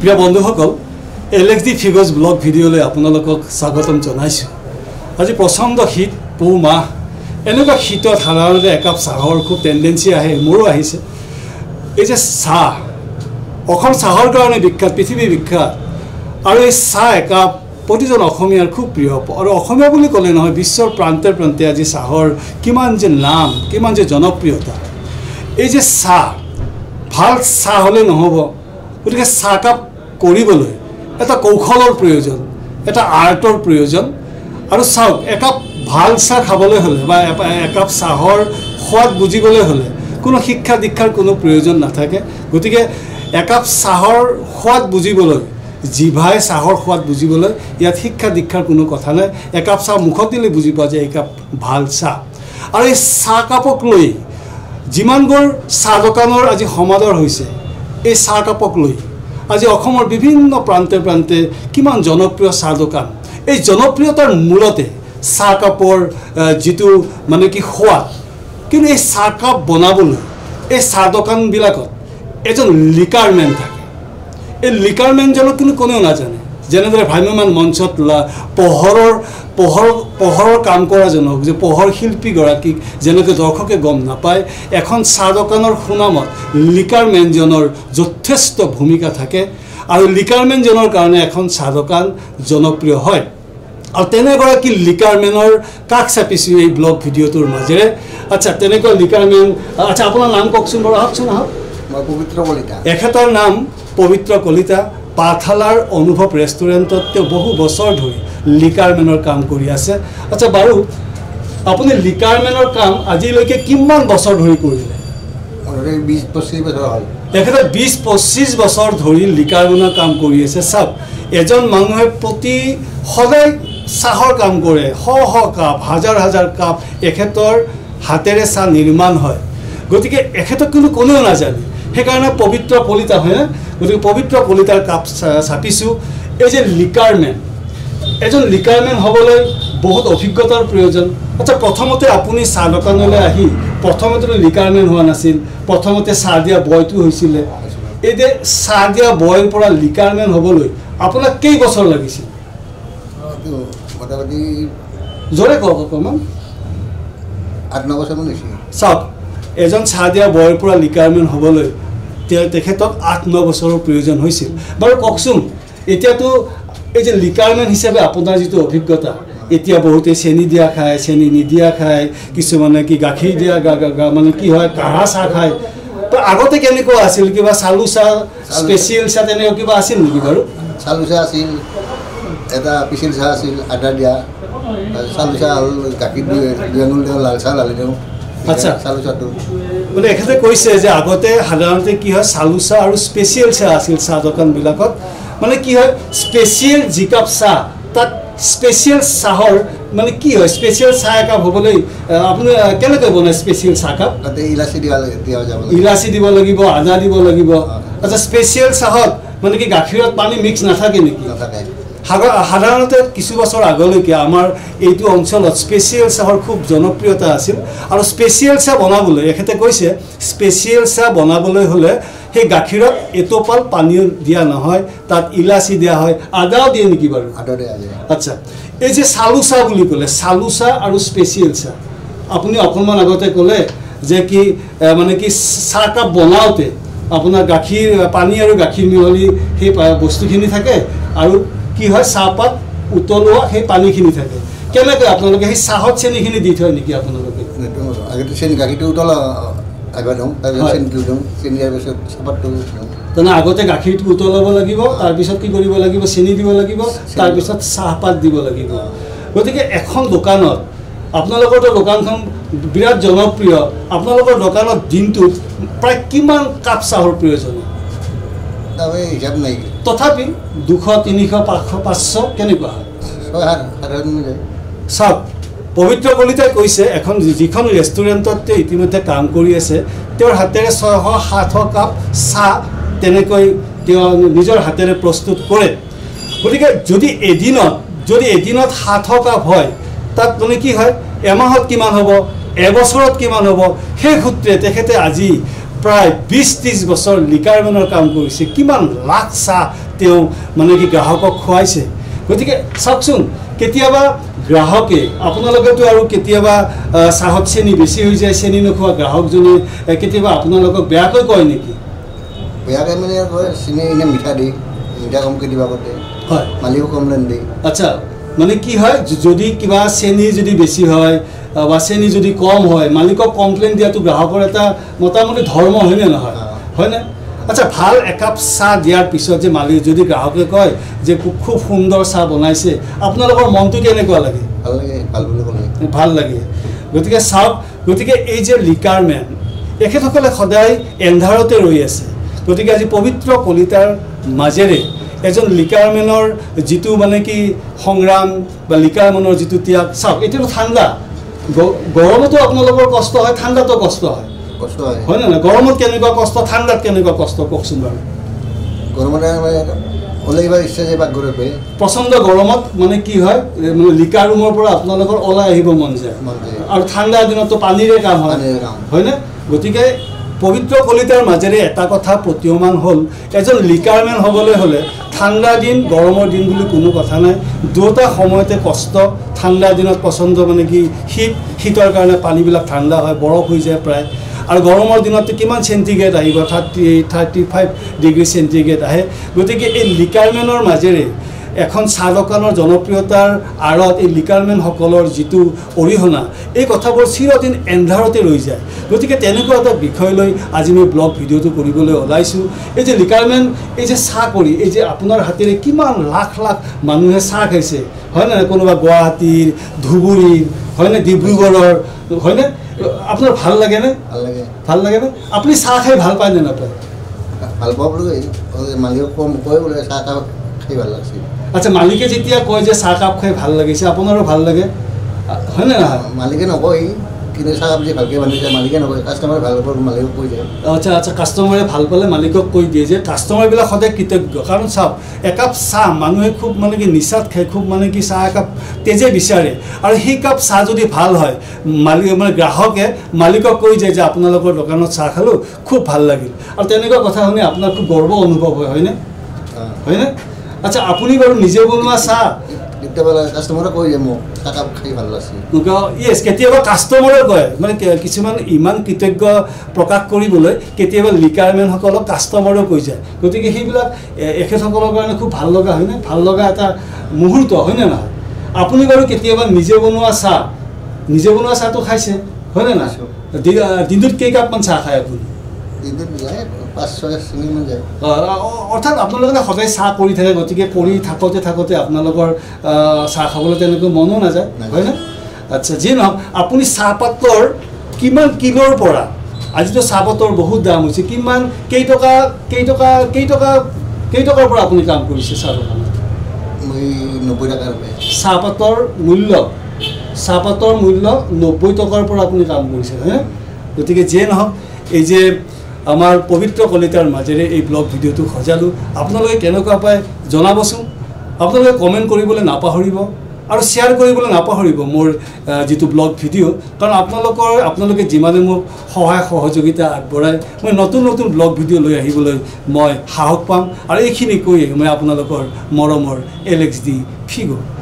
প্ৰিয় বন্ধুসকল L X D figs blog ভিডিঅ'লৈ আপোনালোকক স্বাগতম জনাইছোঁ। আজি প্ৰচণ্ড শীত পুহ মাহ। এনেকুৱা শীতত সাধাৰণতে একাপ চাহৰ খুব টেণ্ডেঞ্চি আহে মোৰো আহিছে। এই যে চাহ অসম চাহৰ কাৰণে বিখ্যাত পৃথিৱী বিখ্যাত। আৰু এই চাহ একাপ প্ৰতিজন অসমীয়াৰ খুব প্ৰিয়। আৰু অসমীয়া বুলি ক'লে নহয় বিশ্বৰ প্ৰান্তে প্ৰান্তে আজি চাহৰ কিমান যে নাম কিমান যে জনপ্ৰিয়তা। এই যে চাহ ভাল চাহ হ'লে নহ'ব। গতিকে চাহকাপ কৰিবলৈ এটা কৌশলৰ প্ৰয়োজন এটা আৰ্টৰ প্ৰয়োজন। আৰু চাওক একাপ ভাল চাহ খাবলৈ হ'লে বা একাপ চাহৰ সোৱাদ বুজিবলৈ হ'লে কোনো শিক্ষা দীক্ষাৰ কোনো প্ৰয়োজন নাথাকে। গতিকে একাপ চাহৰ সোৱাদ বুজিবলৈ জিভাই চাহৰ সোৱাদ বুজিবলৈ ইয়াত শিক্ষা দীক্ষাৰ কোনো কথা নাই। একাপ চাহ মুখত দিলে বুজি পোৱা যায় একাপ ভাল চাহ। আৰু এই চাহকাপক লৈ যিমানবোৰ চাহ দোকানৰ আজি সমাদৰ হৈছে এই চাহকাপক লৈ আজি অসমৰ বিভিন্ন প্ৰান্তে প্ৰান্তে কিমান জনপ্ৰিয় চাহ দোকান। এই জনপ্ৰিয়তাৰ মূলতে চাহকাপৰ যিটো মানে কি সোৱাদ কিন্তু এই চাহকাপ বনাবলৈ এই চাহ দোকানবিলাকত এজন লিকাৰমেন থাকে। এই লিকাৰমেনজনক কিন্তু কোনেও নাজানে। যেনেদৰে ভ্ৰাম্যমান মঞ্চত পোহৰৰ পোহৰ পোহৰৰ কাম কৰাজনক যে পোহৰ শিল্পীগৰাকীক যেনেকৈ দৰ্শকে গম নাপায় এখন চাহ দোকানৰ সুনামত লিকাৰমেনজনৰ যথেষ্ট ভূমিকা থাকে আৰু লিকাৰমেনজনৰ কাৰণে এখন চাহ দোকান জনপ্ৰিয় হয়। আৰু তেনেগৰাকী লিকাৰমেনৰ কাষ চাপিছোঁ এই ব্লগ ভিডিঅ'টোৰ মাজেৰে। আচ্ছা তেনেকুৱা লিকাৰমেন আচ্ছা আপোনাৰ নাম কওকচোন বাৰু আহকচোন আহক। মই পবিত্ৰ কলিতা। এখেতৰ নাম পবিত্ৰ কলিতা। পাঠালাৰ অনুভৱ ৰেষ্টুৰেণ্টত তেওঁ বহু বছৰ ধৰি লিকাৰমেনৰ কাম কৰি আছে। আচ্ছা বাৰু আপুনি লিকাৰমেনৰ কাম আজিলৈকে কিমান বছৰ ধৰি কৰিলে? বিছ পঁচিছ বছৰ হ'ল। তেখেতে বিছ পঁচিছ বছৰ ধৰি লিকাৰমেনৰ কাম কৰি আছে। চাওক এজন মানুহে প্ৰতি সদায় চাহৰ কাম কৰে। শ শ কাপ হাজাৰ হাজাৰ কাপ এখেতৰ হাতেৰে চাহ নিৰ্মাণ হয়। গতিকে এখেতক কিন্তু কোনেও নাজানে। সেইকাৰণে পবিত্ৰ কলিতা হয়নে গতিকে পবিত্ৰ কলিতাৰ কাপ চাপিছোঁ। এই যে লিকাৰমেন এজন লিকাৰমেন হ'বলৈ বহুত অভিজ্ঞতাৰ প্ৰয়োজন। আচ্ছা প্ৰথমতে আপুনি চাহ দোকানলৈ আহি প্ৰথমতেতো লিকাৰমেন হোৱা নাছিল প্ৰথমতে চাহ দিয়া বয়টো হৈছিলে। এই যে চাহ দিয়া বয়ৰ পৰা লিকাৰমেন হ'বলৈ আপোনাক কেইবছৰ লাগিছিল? মোটামুটি জোৰে কওক অকণমান। আঠ ন বছৰমান হৈছে। চাওক এজন চাহ দিয়া বয়ৰ পৰা লিকাৰমেন হ'বলৈ তেওঁ তেখেতক আঠ ন বছৰৰ প্ৰয়োজন হৈছিল। বাৰু কওকচোন এতিয়াতো এই যে লিকাৰমেন হিচাপে আপোনাৰ যিটো অভিজ্ঞতা এতিয়া বহুতে চেনি দিয়া খায় চেনি নিদিয়া খায় কিছুমানে কি গাখীৰ দিয়া মানে কি হয় কাঢ়া চাহ খায়। আগতে কেনেকুৱা আছিল কিবা চালু চাহ স্পেচিয়েল চাহ তেনেকুৱা কিবা আছিল নেকি বাৰু? চালু চাহ আছিল এটা পিচিল চাহ আছিল আদা দিয়া চালু চাহ হ'ল গাখীৰ দুই দুই আঙুল দিওঁ লাল চাহ লালি দিওঁ। আচ্ছা। চালু চাহটো। মানে এখেতে কৈছে যে আগতে সাধাৰণতে কি হয় চালু চাহ আৰু স্পেচিয়েল চাহ আছিল চাহ দোকানবিলাকত। মানে কি হয় স্পেচিয়েল যিকাপ চাহ তাত স্পেচিয়েল চাহৰ মানে কি হয় স্পেচিয়েল চাহ একাপ হ'বলৈ আপুনি কেনেকৈ বনায় স্পেচিয়েল চাহকাপ তাতে ইলাচি দিয়া যাব ইলাচি দিব লাগিব আদা দিব লাগিব। আচ্ছা স্পেচিয়েল চাহত মানে কি গাখীৰত পানী মিক্স নাথাকে নেকি? নাথাকে। সাধাৰণতে কিছু বছৰ আগলৈকে আমাৰ এইটো অঞ্চলত স্পেচিয়েল চাহৰ খুব জনপ্ৰিয়তা আছিল। আৰু স্পেচিয়েল চাহ বনাবলৈ এখেতে কৈছে স্পেচিয়েল চাহ বনাবলৈ হ'লে সেই গাখীৰত এটোপাল পানীও দিয়া নহয় তাত ইলাচি দিয়া হয় আদাও দিয়ে নেকি বাৰু? আদা দিয়া আচ্ছা এই যে চালু চাহ বুলি ক'লে চালু চাহ আৰু স্পেচিয়েল চাহ। আপুনি অকণমান আগতে ক'লে যে কি মানে কি চাহকাপ বনাওঁতে আপোনাৰ গাখীৰ পানী আৰু গাখীৰ মিহলি সেই বস্তুখিনি থাকে আৰু কি হয় চাহপাত উতলোৱা সেই পানীখিনি থাকে। কেনেকৈ আপোনালোকে সেই চাহত চেনিখিনি দি থয় নেকি আপোনালোকে? আগতে চেনি গাখীৰটো উতলা আগত দিওঁ তাৰপিছত চেনিটো দিওঁ চেনি দিয়াৰ পিছত চাহপাতটো দিওঁ। তেনে আগতে গাখীৰটো উতলাব লাগিব তাৰপিছত কি কৰিব লাগিব? চেনি দিব লাগিব তাৰপিছত চাহপাত দিব লাগিব। গতিকে এখন দোকানত আপোনালোকৰতো দোকানখন বিৰাট জনপ্ৰিয় আপোনালোকৰ দোকানত দিনটোত প্ৰায় কিমান কাপ চাহৰ প্ৰয়োজন? হিচাপ নাই তথাপি দুশ তিনিশ পাঁচশ পাঁচশ কেনেকুৱা হয়? চাওক পবিত্ৰ কলিতাই কৈছে এখন যিখন ৰেষ্টুৰেণ্টত তেওঁ ইতিমধ্যে কাম কৰি আছে তেওঁৰ হাতেৰে ছয়শ সাতশ কাপ চাহ তেনেকৈ তেওঁ নিজৰ হাতেৰে প্ৰস্তুত কৰে। গতিকে যদি এদিনত যদি এদিনত সাতশ কাপ হয় তাত মানে কি হয়? এমাহত কিমান হ'ব? এবছৰত কিমান হ'ব? সেই সূত্ৰে তেখেতে আজি প্ৰায় বিছ ত্ৰিছ বছৰ লিকাৰমেনৰ কাম কৰিছে। কিমান লাখ চাহ তেওঁ মানে কি গ্ৰাহকক খুৱাইছে। গতিকে চাওকচোন কেতিয়াবা গ্ৰাহকে আপোনালোকেতো আৰু কেতিয়াবা চাহত চেনি বেছি হৈ যায় চেনি নোখোৱা গ্ৰাহকজনে কেতিয়াবা আপোনালোকক বেয়াকৈ কয় নেকি? বেয়াকৈ মানে কয় চিনি এনে মিঠা দি মিঠা কমকৈ দিবা কৈছে হয়। মালিকো কমপ্লেইন দিয়ে। আচ্ছা। মানে কি হয় যদি কিবা চেনি যদি বেছি হয় বা চেনি যদি কম হয় মালিকক কমপ্লেইন দিয়াটো গ্ৰাহকৰ এটা মোটামুটি ধৰ্ম হয়নে নহয়। হয়নে? আচ্ছা ভাল একাপ চাহ দিয়াৰ পিছত যে মালিক যদি গ্ৰাহকে কয় যে খুব খুব সুন্দৰ চাহ বনাইছে আপোনালোকৰ মনটো কেনেকুৱা লাগে? ভাল লাগে ভাল বুলি ক'লে ভাল লাগে। গতিকে চাওক গতিকে এই যে লিকাৰ মেন এখেতসকলে সদায় এন্ধাৰতে ৰৈ আছে। গতিকে আজি পবিত্ৰ কলিতাৰ মাজেৰে এজন লিকাৰমেনৰ যিটো মানে কি সংগ্ৰাম বা লিকাৰমেনৰ যিটো ত্যাগ চাওক এতিয়াতো ঠাণ্ডা। গৰমতো আপোনালোকৰ কষ্ট হয় ঠাণ্ডাতো কষ্ট হয়। কষ্ট হয়। হয়নে নহয়? গৰমত কেনেকুৱা কষ্ট ঠাণ্ডাত কেনেকুৱা কষ্ট কওকচোন বাৰু। গৰমতে মানে ওলাই আহিব ইচ্ছা যায় পাকঘৰৰ পৰা। প্ৰচণ্ড গৰমত মানে কি হয় মানে লিকাৰ ৰুমৰ পৰা আপোনালোকৰ ওলাই আহিব মন যায়। আৰু ঠাণ্ডা দিনততো পানীৰে কাম হয়। হয়নে গতিকে পবিত্ৰ কলিতাৰ মাজেৰে এটা কথা প্ৰতীয়মান হ'ল এজন লিকাৰমেন হ'বলৈ হ'লে ঠাণ্ডা দিন গৰমৰ দিন বুলি কোনো কথা নাই। দুয়োটা সময়তে কষ্ট ঠাণ্ডা দিনত পচন্দ মানে কি শীত শীতৰ কাৰণে পানীবিলাক ঠাণ্ডা হয় বৰফ হৈ যায় প্ৰায়। আৰু গৰমৰ দিনততো কিমান চেণ্টিগ্ৰেড আহিব? Thirty thirty five degree centigrade আহে। গতিকে এই লিকাৰমেনৰ মাজেৰে এখন চাহ দোকানৰ জনপ্ৰিয়তাৰ আঁৰত এই লিকাৰমেনসকলৰ যিটো অৰিহণা এই কথাবোৰ চিৰদিন এন্ধাৰতে ৰৈ যায়। গতিকে তেনেকুৱা এটা বিষয় লৈ আজি মই ব্লগ ভিডিঅ'টো কৰিবলৈ ওলাইছোঁ। এই যে লিকাৰমেন এই যে চাহ কৰি এই যে আপোনাৰ হাতেৰে কিমান লাখ লাখ মানুহে চাহ খাইছে হয়নে কোনোবা গুৱাহাটীৰ ধুবুৰীৰ হয়নে? ডিব্ৰুগড়ৰ হয়নে? আপোনাৰ ভাল লাগেনে? ভাল লাগে। ভাল লাগেনে আপুনি চাহ খাই ভাল পায়নে নাপায়? ভাল পোৱা বুলি কয়। মালিকক কম কয় বোলে চাহ কাপ খাই ভাল লাগছে আচ্ছা মালিকে যেতিয়া কয় যে চাহকাপ খাই ভাল লাগিছে আপোনাৰো ভাল লাগে? হয়নে নহয়? মালিকে নকয় কিন্তু চাহ কাপ যে ভালকৈ বান্ধিছে মালিকে নকয় কাষ্টমাৰে ভাল পাব মালিকক কৈ যায়। আচ্ছা আচ্ছা কাষ্টমাৰে ভাল পালে মালিকক কৈ দিয়ে যে কাষ্টমাৰবিলাক সদায় কৃতজ্ঞ। কাৰণ চাওক একাপ চাহ মানুহে খুব মানে কি নিচাত খায় খুব মানে কি চাহ একাপ তেজে বিচাৰে। আৰু সেই কাপ চাহ যদি ভাল হয় মালিক মানে গ্ৰাহকে মালিকক কৈ যায় যে আপোনালোকৰ দোকানত চাহ খালোঁ খুব ভাল লাগিল। আৰু তেনেকুৱা কথা শুনি আপোনাৰ খুব গৰ্ব অনুভৱ হয় হয়নে। হয়নে? আচ্ছা আপুনি বাৰু নিজে বনোৱা চাহ? কেতিয়াবা কাষ্টমাৰে কৈ যায় মোক খাই ভাল লাগছে য়েছ কেতিয়াবা কাষ্টমাৰে কয়। মানে কিছুমান ইমান কৃতজ্ঞ প্ৰকাশ কৰিবলৈ কেতিয়াবা লিকাৰমেনসকলক কাষ্টমাৰেও কৈ যায়। গতিকে সেইবিলাক এখেতসকলৰ কাৰণে খুব ভাল লগা হয়নে? ভাল লগা এটা মুহূৰ্ত হয়নে নহয়? আপুনি বাৰু কেতিয়াবা নিজে বনোৱা চাহ নিজে বনোৱা চাহটো খাইছে হয়নে নাই দিনটোত কেইকাপমান চাহ খায় আপুনি? দিনটোত পাঁচ ছয় যায়। অৰ্থাৎ আপোনালোকে সদায় চাহ কৰি থাকে গতিকে কৰি থাকোঁতে থাকোঁতে আপোনালোকৰ চাহ খাবলৈ তেনেকৈ মনো নাযায়। হয়নে? আচ্ছা যি নহওক আপুনি চাহপাতৰ কিমান কিলোৰ পৰা আজিতো চাহপাতৰ বহুত দাম হৈছে কিমান কেইটকা কেইটকা কেইটকা কেইটকাৰ পৰা আপুনি কাম কৰিছে চাহ দোকানত? মই নব্বৈ টকাৰ পাই চাহপাতৰ মূল্য চাহপাতৰ মূল্য নব্বৈ টকাৰ পৰা আপুনি কাম কৰিছে হয়নে? গতিকে যিয়ে নহওক এই যে আমাৰ পবিত্ৰ কলিতাৰ মাজেৰে এই ব্লগ ভিডিঅ'টো সজালোঁ। আপোনালোকে কেনেকুৱা পায় জনাবচোন। আপোনালোকে কমেণ্ট কৰিবলৈ নাপাহৰিব আৰু শ্বেয়াৰ কৰিবলৈ নাপাহৰিব মোৰ যিটো ব্লগ ভিডিঅ' কাৰণ আপোনালোকৰ আপোনালোকে যিমানে মোক সহায় সহযোগিতা আগবঢ়ায় মই নতুন নতুন ব্লগ ভিডিঅ' লৈ আহিবলৈ মই সাহস পাম। আৰু এইখিনি কৈয়ে মই আপোনালোকৰ মৰমৰ এল এক্স ডি ফিগ'